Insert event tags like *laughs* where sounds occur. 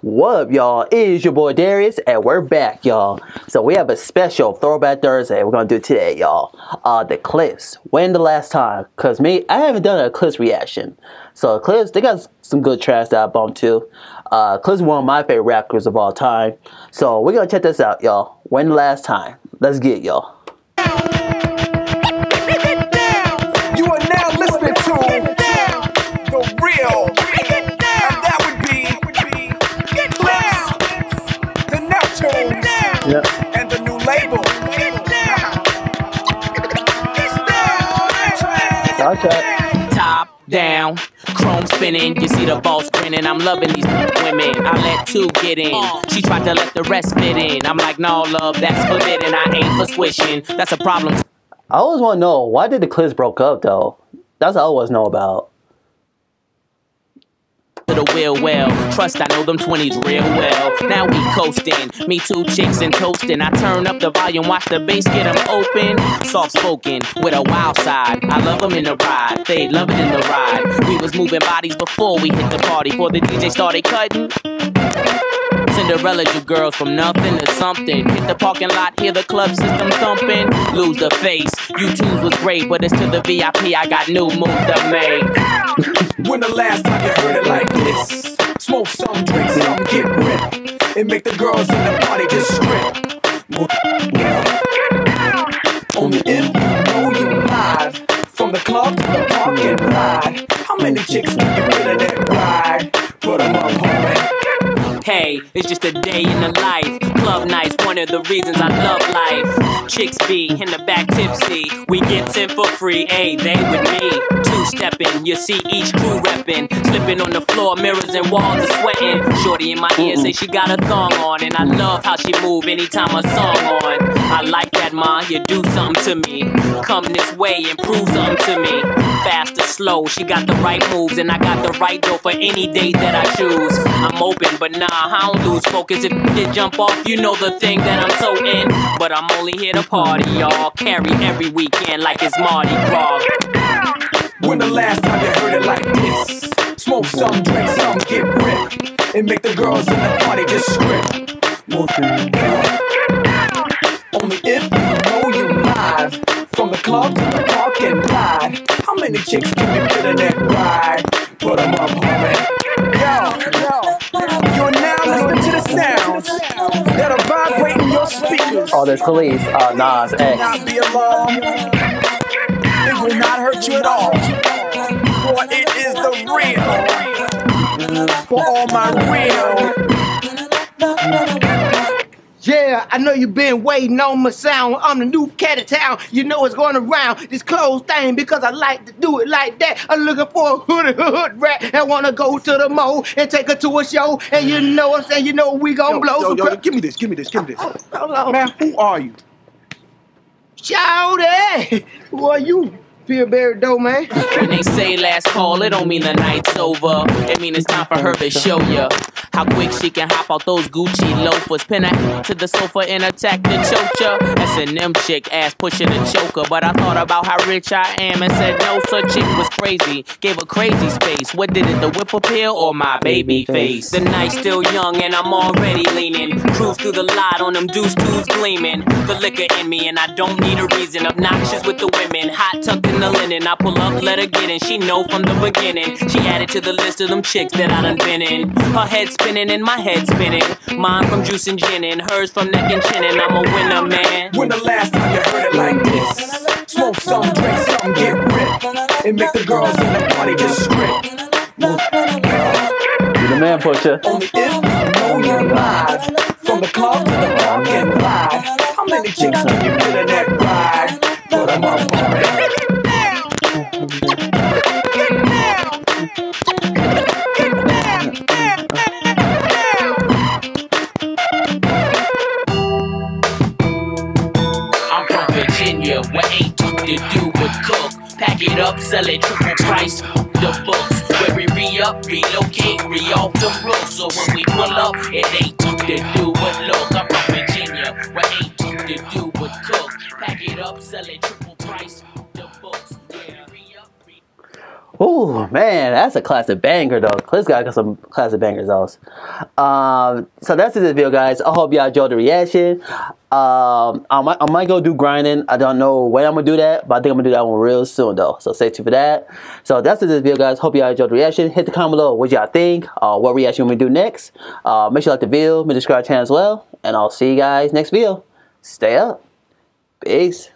What up, y'all? It is your boy Darius, and we're back, y'all. So we have a special Throwback Thursday we're gonna do today, y'all. Uh, the Clipse. When the last time? Cause me, I haven't done a Clipse reaction. So Clipse, they got some good tracks that I bumped too. Uh, Clipse is one of my favorite rappers of all time. So we're gonna check this out, y'all. When the last time? Let's get y'all. Label. Okay. top down, chrome spinning. You see the boss grinning. I'm loving these women. I let two get in. She tried to let the rest fit in. I'm like, no, love, that's forbidden. I ain't for swishing. That's a problem. I always want to know why did the Clipse broke up though? That's what I always know about. To the wheel well. Trust I know them 20s real well. Now we coasting. Me two chicks and toasting. I turn up the volume, watch the bass get 'em open. Soft spoken with a wild side. I love 'em in the ride. They love it in the ride. We was moving bodies before we hit the party. Before the DJ started cutting. Cinderella, you girls from nothing to something. Hit the parking lot, hear the club system thumping. Lose the face. You twos was great, but it's to the VIP. I got new moves to make. *laughs* When the last time you heard it like this? Smoke some, drink some, get ripped, and make the girls in the party just strip. Only if you know you live from the club to the parking lot. How many chicks can you rid that it's just a day in the life. Club nights, one of the reasons I love life. Chicks be in the back tipsy. We get 10 for free, hey, they with me. Two stepping, you see each crew reppin'. Slipping on the floor, mirrors and walls are sweating. Shorty in my ear say she got a thong on. And I love how she move anytime a song on. I like that, ma, you do something to me. Come this way and prove something to me. Fast or slow, she got the right moves. And I got the right dough for any date that I choose. I'm open, but nah, I don't lose focus. If it jump off, you know the thing that I'm so in. But I'm only here to party, y'all. Carry every weekend like it's Mardi Gras. When the last time you heard it like this? Smoke some, drink some, get ripped, and make the girls in the party just strip. Only if you know you live from the club to the parking ride. How many chicks can you fit in that ride? Put 'em up, homie. Oh, there's Khalees, uh, Nas, X. not be alarmed. It will not hurt you at all. For it is the real. For all my real. I know you've been waiting on my sound. I'm the new cat of town. You know it's going around this clothes thing because I like to do it like that. I'm looking for a hood hood rat and wanna go to the mall and take her to a show. And you know what I'm saying? You know we gonna blow Yo, some yo, cra- give me this, give me this, give me this. Hold on. Man, who are you? Shout Shouty! Who are you? Peerberry Doe, man. When they say last call, it don't mean the night's over. It mean it's time for her to show ya how quick she can hop out those Gucci loafers. Pin her to the sofa and attack the chocha. S&M chick ass pushing the choker. But I thought about how rich I am and said no, such chick was crazy. Gave her crazy space. What did it, the whip appeal or my baby face? The night's still young and I'm already leaning. Cruise through the lot on them deuce twos gleaming. The liquor in me and I don't need a reason. Obnoxious with the women, hot tucked in the linen. I pull up, let her get in. She know from the beginning. She added to the list of them chicks that I done been in. Her head spinning and my head spinning. Mine from juice and gin and hers from neck and chin. And I'm a winner, man. When the last time you heard it like this? Smoke some, drink some, get ripped, and make the girls in the party just strip. You the man, Pusha. Only if you know you're live from the club to the parking ride. How many chicks can you sell it triple price. The books where we re up, relocate, re alter rules. So when we pull up, it ain't took to do but look. I'm from Virginia, where ain't took to do but cook. Pack it up, sell it triple price. Ooh, man, that's a classic banger though. Clipse got some classic bangers though. Um, so that's it, this video, guys. I hope y'all enjoyed the reaction. Um, I might, I might go do Grindin'. I don't know when I'm gonna do that, but I think I'm gonna do that one real soon though. So stay tuned for that. So that's it, this video, guys. Hope y'all enjoyed the reaction. Hit the comment below what y'all think. Uh, what reaction we do next. Uh, make sure you like the video, make subscribe to the channel as well, and I'll see you guys next video. Stay up. Peace.